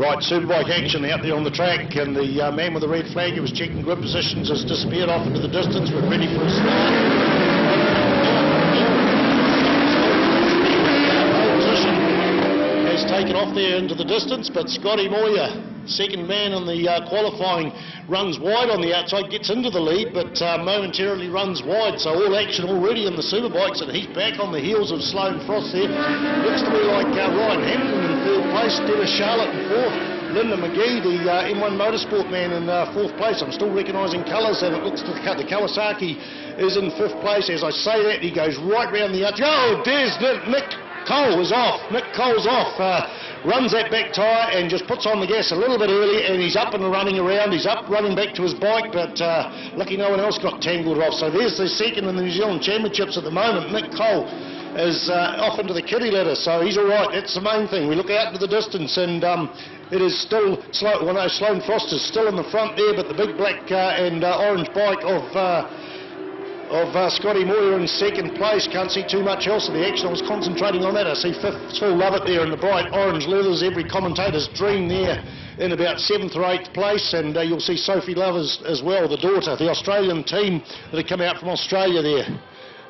Right, Superbike action out there on the track, and the uh, man with the red flag who was checking grip positions has disappeared off into the distance. We're ready for a start. Taken off there into the distance, but Scotty Moir, second man on the uh, qualifying, runs wide on the outside, gets into the lead, but uh, momentarily runs wide. So all action already in the Superbikes, and he's back on the heels of Sloan Frost there. Looks to me like uh, Ryan in third place, Dennis Charlett in fourth. Linden Magee, the uh, M1 Motorsport man, in uh, fourth place. I'm still recognising colours, and it looks to the Kawasaki is in fifth place. As I say that, he goes right round the outside. Oh, there's Nick Cole is off. Nick Cole's off. Uh, runs that back tyre and just puts on the gas a little bit early, and he's up and running around. He's up running back to his bike, but uh, lucky no one else got tangled off. So there's the second in the New Zealand Championships at the moment. Nick Cole is uh, off into the kitty litter, so he's all right. That's the main thing. We look out into the distance, and um, it is still slow. Well, no, Sloan Frost is still in the front there, but the big black uh, and uh, orange bike of. Uh, of uh, Scotty Moir in second place. Can't see too much else of the action. I was concentrating on that. I see fifth Phil Lovett there in the bright orange leathers. Every commentator's dream there in about seventh or eighth place. And uh, you'll see Sophie Lovett as well, the daughter, the Australian team that have come out from Australia there.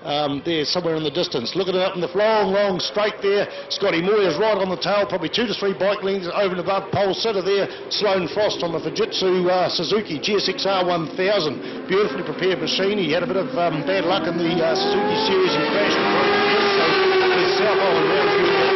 Um, there somewhere in the distance. Look at it up in the long, long straight there. Scotty Moir's right on the tail, probably two to three bike lengths over and above pole sitter there. Sloan Frost on the Fujitsu uh, Suzuki GSXR 1000. Beautifully prepared machine. He had a bit of um, bad luck in the uh, Suzuki series and crashed so he's South Island round here.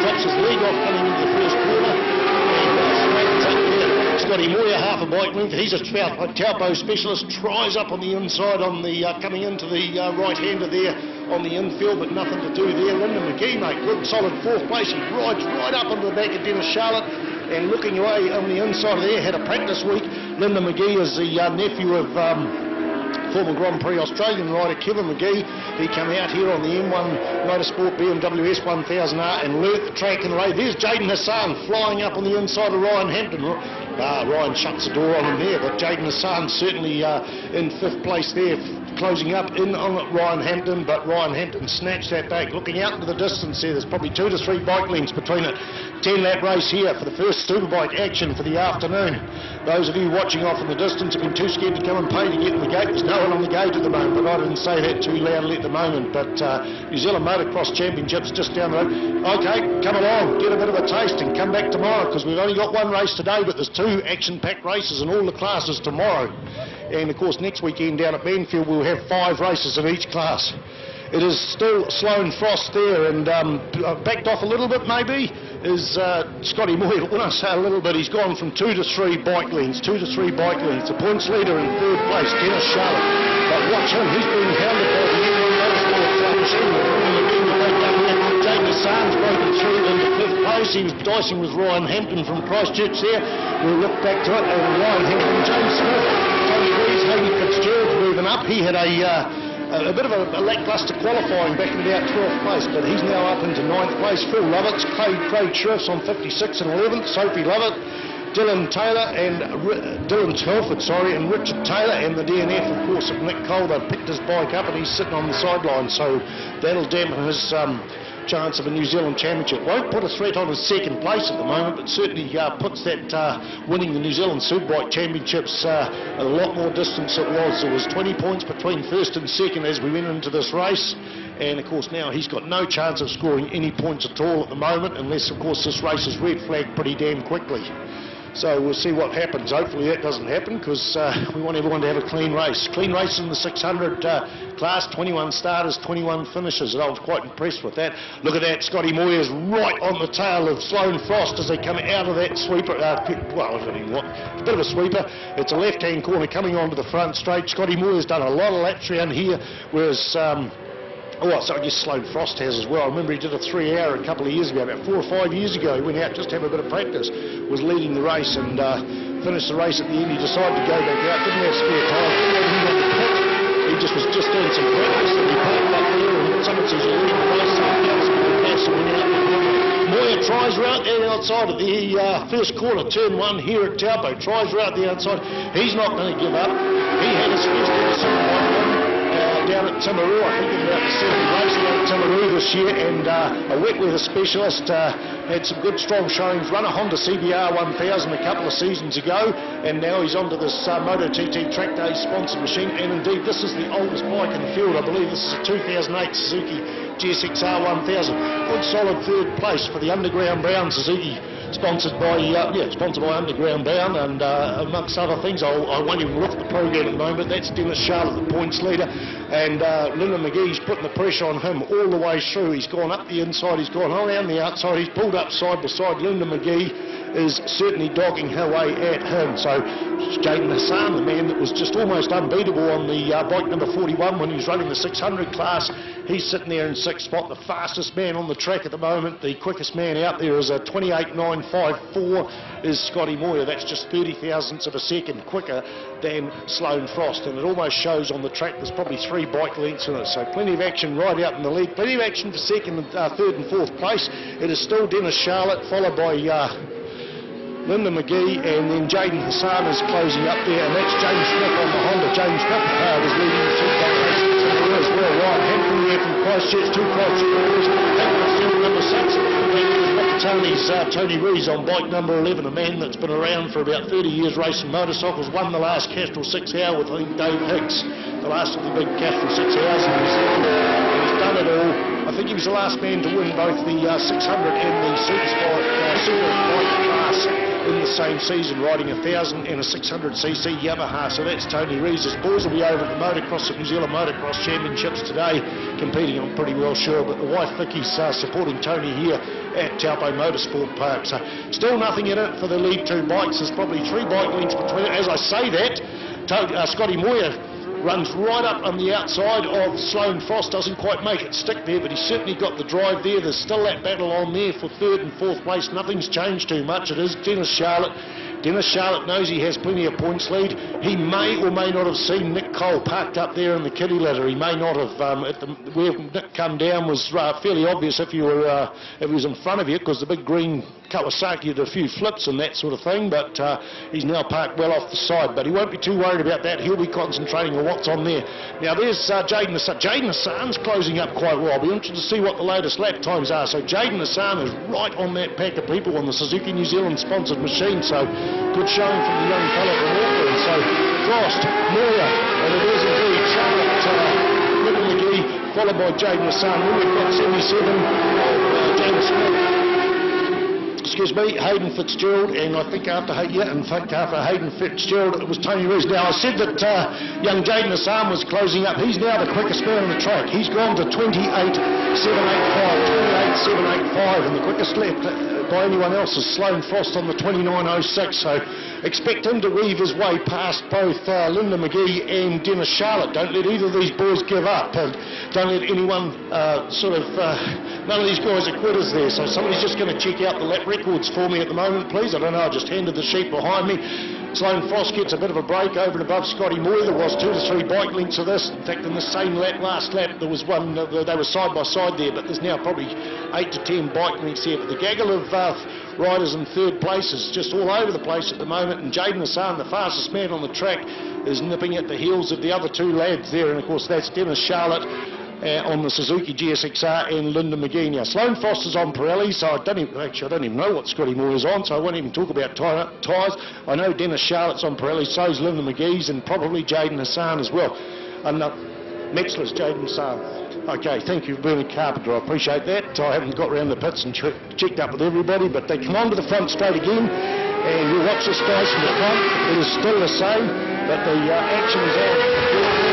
Drops his leg off coming into the first corner. And, uh, straightens up there. Scotty Moir, half a bike length. He's a Taupo specialist. Tries up on the inside on the uh, coming into the uh, right-hander there on the infield, but nothing to do there. Linden Magee, mate, good solid fourth place. He rides right up into the back of Dennis Charlett. And looking away on the inside of there, had a practice week. Linden Magee is the uh, nephew of um, former Grand Prix Australian rider Kevin Magee. He came out here on the M1 Motorsport BMW S1000R and learnt the track and lay. There's Jaden Hassan flying up on the inside of Ryan Hampton. Uh, Ryan shuts the door on him there, but Jaden Hassan certainly uh, in fifth place there, closing up in on Ryan Hampton, but Ryan Hampton snatched that back. Looking out into the distance there, there's probably two to three bike lengths between it. 10 lap race here for the first Superbike action for the afternoon. Those of you watching off in the distance have been too scared to come and pay to get in the gate. There's no one on the gate at the moment, but I didn't say that too loudly at the moment. But uh, New Zealand Motocross Championships just down the road. Okay, come along, get a bit of a taste and come back tomorrow because we've only got one race today, but there's two action-packed races in all the classes tomorrow. And of course, next weekend down at Manfeild, we'll have five races in each class. It is still Sloan Frost there and um, backed off a little bit maybe is uh, Scotty Moir. When I say a little bit, he's gone from two to three bike lengths, two to three bike lengths. The points leader in third place, Dennis Charlett. But watch him, he's being hounded by the Union Motorsport broken through into fifth place. He was dicing with Ryan Hampton from Christchurch there. We'll look back to it. And Ryan Hampton, James Smith, Rees, Hayden Fitzgerald moving up. He had a... Uh, a, bit of a, a lacklustre qualifying back in about 12th place, but he's now up into 9th place. Phil Lovett's, Craig, Craig Shirriffs on 56 and 11th, Sophie Lovett, Dylan Taylor and uh, Dylan Telford, sorry, and Richard Taylor and the DNF, of course, of Nick Cole. They've picked his bike up and he's sitting on the sideline, so that'll dampen his um, chance of a New Zealand championship. Won't put a threat on his second place at the moment, but certainly uh, puts that uh, winning the New Zealand Superbike Championships uh, a lot more distance it was. There was 20 points between first and second as we went into this race. And of course now he's got no chance of scoring any points at all at the moment, unless of course this race is red flagged pretty damn quickly. So we'll see what happens. Hopefully that doesn't happen because uh, we want everyone to have a clean race. Clean race in the 600 uh, class, 21 starters, 21 finishes. And I was quite impressed with that. Look at that. Scotty Moir's right on the tail of Sloan Frost as they come out of that sweeper. Uh, well, I don't even want, a bit of a sweeper. It's a left-hand corner coming onto the front straight. Scotty Moir's done a lot of laps around here, whereas... Um, Oh, so I guess Sloan Frost has as well. I remember he did a three hour a couple of years ago, about four or five years ago. He went out just to have a bit of practice, was leading the race and uh, finished the race at the end. He decided to go back out, didn't have spare time. He just was just doing some practice and he parked up there and says, you're leading the race, so he bit gas and went out. Moir tries her out there outside of the uh, first corner, turn one here at Taupo. Tries her out the outside. He's not going to give up. He had his first ever. Uh, down at Timaru. I think about the seventh race down at Timaru this year, and uh, a wet weather specialist. Uh, had some good strong showings, run a Honda CBR 1000 a couple of seasons ago, and now he's onto this uh, Moto TT Track Day sponsored machine, and indeed this is the oldest bike in the field. I believe this is a 2008 Suzuki GSXR 1000. Good solid third place for the Underground Brown Suzuki sponsored by uh, yeah, sponsored by Underground Brown, and uh, amongst other things, I'll, I not even look at the program at the moment. But that's Dennis Charlett, the points leader, and uh, Linden Magee's putting the pressure on him all the way through. He's gone up the inside, he's gone around the outside, he's pulled up side by side. Linden Magee is certainly dogging her way at him. So Jaden Hassan, the man that was just almost unbeatable on the uh, bike number 41 when he was running the 600 class, he's sitting there in sixth spot, the fastest man on the track at the moment. The quickest man out there is a 28.954 is Scotty Moir. That's just 30 thousandths of a second quicker than Sloan Frost. And it almost shows on the track there's probably three bike lengths in it. So plenty of action right out in the lead. Plenty of action for second, uh, third and fourth place. It is still Dennis Charlett, followed by uh, Linden Magee, and then Jaden Hassan is closing up there, and that's James Smith on the Honda. James Smith uh, was leading the two as well. Ryan Hampton there from Christchurch, two Christchurch number six. Tony's uh, Tony Rees on bike number 11, a man that's been around for about 30 years racing motorcycles, won the last Castrol 6 hour with I think Dave Hicks, the last of the big Castrol 6 hours in New. He's done it all. I think he was the last man to win both the uh, 600 and the Super Sport uh, class in the same season, riding a 1000 and a 600cc Yamaha. So that's Tony Rees. His boys will be over at the Motocross, the New Zealand Motocross Championships today, competing, I'm pretty well sure. But the wife Vicky's uh, supporting Tony here at Taupo Motorsport Park. So still nothing in it for the lead two bikes. There's probably three bike lengths between it. As I say that, uh, Scotty Moir runs right up on the outside of Sloan Frost, doesn't quite make it stick there, but he's certainly got the drive there. There's still that battle on there for third and fourth place. Nothing's changed too much. It is Dennis Charlett Dennis Charlett knows he has plenty of points lead. He may or may not have seen Nick Cole parked up there in the kitty litter. He may not have. Um, the, where Nick come down was uh, fairly obvious if you were uh, if he was in front of you because the big green Kawasaki did a few flips and that sort of thing. But uh, he's now parked well off the side. But he won't be too worried about that. He'll be concentrating on what's on there. Now there's uh, Jaden Hassan. Jaden Hassan's closing up quite well. I'll be interested to see what the latest lap times are. So Jaden Hassan is right on that pack of people on the Suzuki New Zealand sponsored machine. So good showing from the young fellow from Auckland. So Frost, Moir, and it is indeed Charlett uh, Little Magee, followed by Jaden Hassan. We've got 77 uh, James Smith excuse me, Hayden Fitzgerald, and I think after yeah, in fact after Hayden Fitzgerald it was Tony Rees. Now I said that uh, young Jaden Hassan was closing up. He's now the quickest man on the track. He's gone to 28.785, 28.785, and the quickest left by anyone else is Sloan Frost on the 29.06. So expect him to weave his way past both uh, Linden Magee and Dennis Charlett. Don't let either of these boys give up. And don't let anyone uh, sort of, uh, none of these guys are quitters there. So somebody's just going to check out the lap records for me at the moment, please. I don't know, I just handed the sheet behind me. Sloan Frost gets a bit of a break over and above Scotty Moir. There was two to three bike lengths of this. In fact, in the same lap, last lap, there was one, uh, they were side by side there, but there's now probably eight to ten bike lengths here. But the gaggle of uh, riders in third place is just all over the place at the moment. And Jaden Hassan, the fastest man on the track, is nipping at the heels of the other two lads there. And of course, that's Dennis Charlett. Uh, on the Suzuki GSXR and Linden Magee. Now, Sloan Frost's on Pirelli, so I don't even, actually, I don't even know what Scotty Moore is on, so I won't even talk about tyres. I know Dennis Charlett's on Pirelli, so's Linden Magee's, and probably Jaden Hassan as well. And uh, Metzeler's Jaden Hassan. Okay, thank you, Bernie Carpenter. I appreciate that. I haven't got around the pits and ch checked up with everybody, but they come on to the front straight again, and you watch this guys from the front. It is still the same, but the uh, action is on.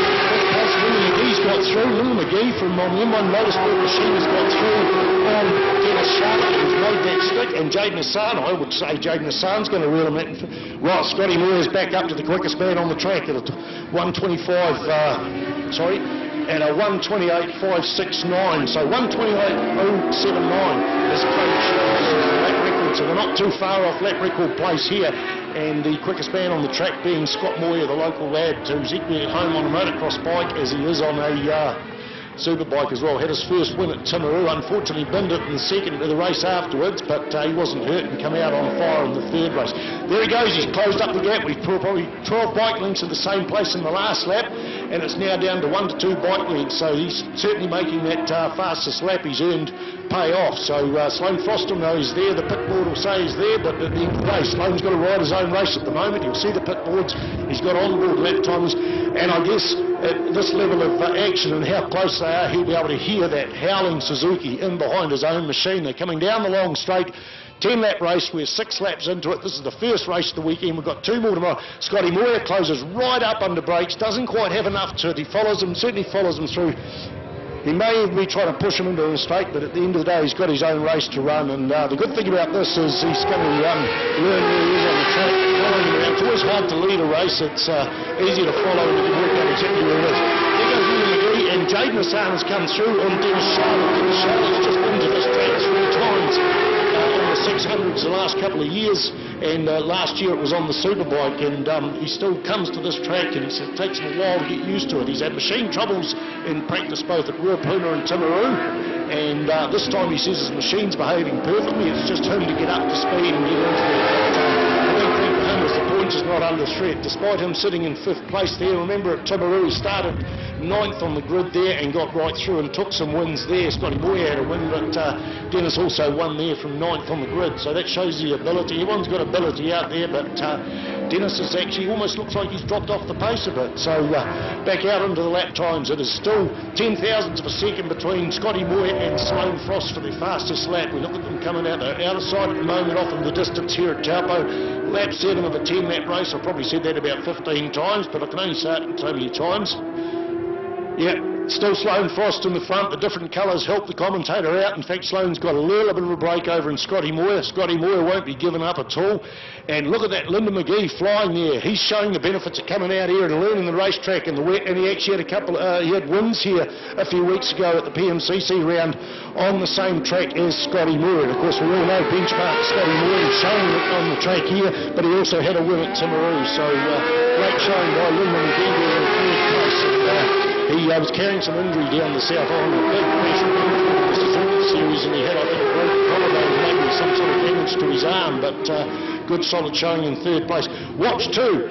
He's got through. Lil Magee from on the M1 Motorsport machine has got through on Dennis Charlett, who's made that stick, and Jaden Hassan. I would say Jaden Hassan's going to reel him in. Right, Scotty Moore is back up to the quickest man on the track at a 125. Uh, sorry, and a 128.569. So 128.079 is Craig record. So we're not too far off lap record place here. And the quickest man on the track being Scott Moir, the local lad, who's equally at home on a motocross bike as he is on a uh, superbike as well. Had his first win at Timaru. Unfortunately, binned it in the second of the race afterwards, but uh, he wasn't hurt and come out on fire in the third race. There he goes. He's closed up the gap. We've probably 12 bike links in the same place in the last lap. And it's now down to one to two bike lengths. So he's certainly making that uh, fastest lap he's earned pay off. So uh, Sloan Frost knows there. The pit board will say he's there, but at the end of the day, Sloan's got to ride his own race at the moment. You'll see the pit boards. He's got on-board lap times, and I guess at this level of uh, action and how close they are, he'll be able to hear that howling Suzuki in behind his own machine. They're coming down the long straight. 10 lap race, we're six laps into it. This is the first race of the weekend. We've got two more tomorrow. Scotty Moir closes right up under brakes, doesn't quite have enough to it. He follows him, certainly follows him through. He may be trying to push him into a straight, but at the end of the day, he's got his own race to run. And uh, the good thing about this is he's going to um, learn where he is on the track. It's always hard to lead a race. It's uh, easy to follow and you work out exactly where it is. And Jaden Hassan has come through on Dennis Charlett. Dennis Charlett's just been to this track three times. Uh, on the 600s the last couple of years and uh, last year it was on the superbike and um, he still comes to this track and it takes him a while to get used to it. He's had machine troubles in practice both at Ruapuna and Timaru and uh, this time he says his machine's behaving perfectly. It's just him to get up to speed and get into the the is not under threat. Despite him sitting in fifth place there, remember at Timaru he started ninth on the grid there and got right through and took some wins there. Scotty Boy had a win, but uh, Dennis also won there from ninth on the grid. So that shows the ability. Everyone's got ability out there, but uh, Dennis is actually almost looks like he's dropped off the pace a bit. So uh, back out into the lap times. It is still 10 thousandths of a second between Scotty Moy and Sloan Frost for the fastest lap. We look at them coming out. Out of sight at the moment, off in the distance here at Taupo. Lap 7 of a 10 lap race. I've probably said that about 15 times, but I can only say it so many times. Yeah, still Sloan Frost in the front. The different colours help the commentator out. In fact, Sloan's got a little bit of a break over in Scotty Moir. Scotty Moir won't be given up at all. And look at that, Linden Magee flying there. He's showing the benefits of coming out here and learning the racetrack and the wet. And he actually had a couple. Uh, he had wins here a few weeks ago at the PMCC round on the same track as Scotty Moir. And of course, we all know benchmark Scotty Moir is showing it on the track here, but he also had a win at Timaru. So uh, great showing by Linden Magee there in third place. Uh, was carrying some injury down the South Island, a big the Suzuki series, and he had, I think, a broken collarbone, maybe some sort of damage to his arm, but uh, good solid showing in third place. Watch two.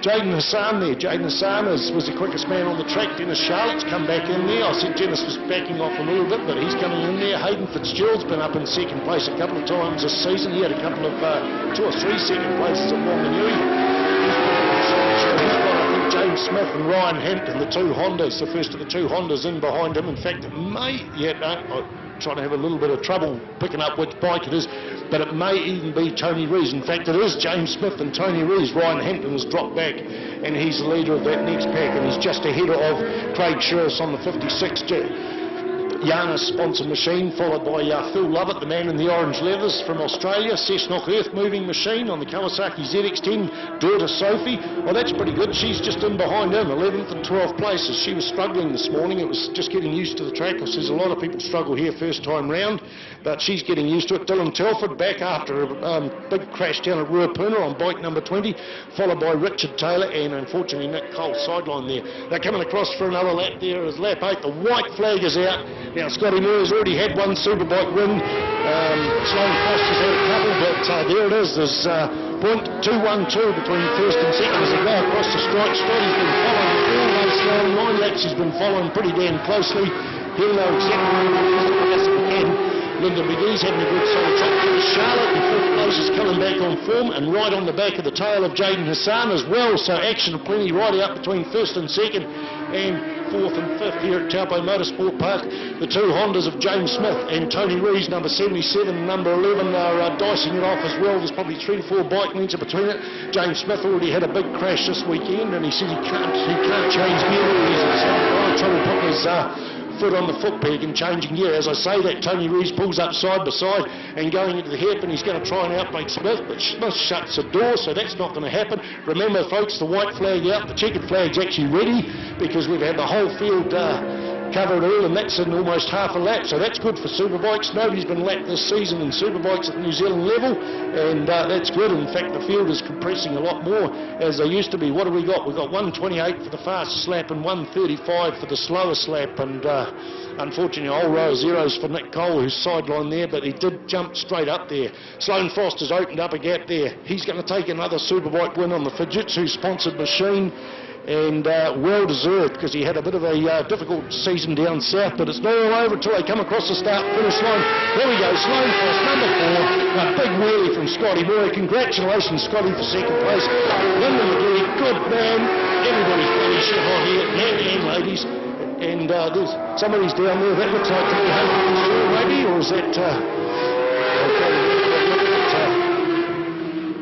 Jaden Hassan there. Jaden Hassan is, was the quickest man on the track. Dennis Charlett's come back in there. I said Dennis was backing off a little bit, but he's coming in there. Hayden Fitzgerald's been up in second place a couple of times this season. He had a couple of uh, two or three second places at Wanganui. Smith and Ryan Hampton, the two Hondas, the first of the two Hondas in behind him. In fact, it may, yeah, uh, no, I'm trying to have a little bit of trouble picking up which bike it is, but it may even be Tony Rees. In fact, it is James Smith and Tony Rees. Ryan Hampton has dropped back, and he's the leader of that next pack, and he's just ahead of Craig Shirriffs on the 56. Yana sponsored machine, followed by uh, Phil Lovett, the man in the orange leathers from Australia. Cessnock earth moving machine on the Kawasaki ZX10. daughter Sophie. Well, that's pretty good. She's just in behind him, 11th and 12th places. She was struggling this morning. It was just getting used to the track. Because there's a lot of people struggle here first time round, but she's getting used to it. Dylan Telford back after a um, big crash down at Ruapuna on bike number 20, followed by Richard Taylor and unfortunately Nick Cole sideline there. They're coming across for another lap there as lap 8. The white flag is out. Now, Scotty Moore's already had one Superbike win. Um, Sloan Frost's had a couple, but uh, there it is. There's uh, point 212 between first and second as they go across the strike. Scotty's been following all those long nine laps. He's been following pretty damn closely. He'll know exactly where he is again. Linden Magee's having a good solid track. Charlett in fifth place is coming back on form and right on the back of the tail of Jaden Hassan as well. So action plenty right out between first and second and fourth and fifth here at Taupo Motorsport Park. The two Hondas of James Smith and Tony Rees, number 77 and number 11, are uh, dicing it off as well. There's probably three to four bike lengths between it. James Smith already had a big crash this weekend and he said he can't, he can't change gear. He's having trouble putting his uh, foot on the foot peg and changing gear. As I say that, Tony Rees pulls up side by side and going into the hip and he's going to try and outbrake Smith, but Smith shuts the door, so that's not going to happen. Remember, folks, the white flag out, the checkered flag's actually ready because we've had the whole field uh, covered all, and that's in almost half a lap. So that's good for superbikes. Nobody's been lapped this season in superbikes at the New Zealand level, and uh, that's good. In fact, the field is compressing a lot more as they used to be. What have we got? We've got 128 for the fastest lap and 135 for the slowest lap, and uh, unfortunately, a whole row of zeros for Nick Cole, who's sidelined there, but he did jump straight up there. Sloan Frost's opened up a gap there. He's going to take another superbike win on the Fujitsu sponsored machine and uh, well deserved because he had a bit of a uh, difficult season down south, but it's not all over until they come across the start finish line. There we go, Sloan Frost, number four, a big wheelie from Scotty Moore. Congratulations, Scotty, for second place. Linden Magee, good man. Everybody's bloody shit hot here, men and ladies. And uh, there's somebody's down there. That looks like Hayden maybe, or is that? Uh, okay,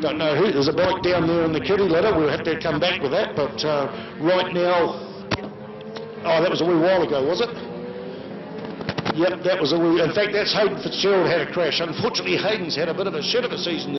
don't know who. There's a bike down there in the kitty litter. We'll have to come back with that. But uh, right now, oh, that was a wee while ago, was it? Yep, that was a wee. In fact, that's Hayden Fitzgerald had a crash. Unfortunately, Hayden's had a bit of a shit of a season.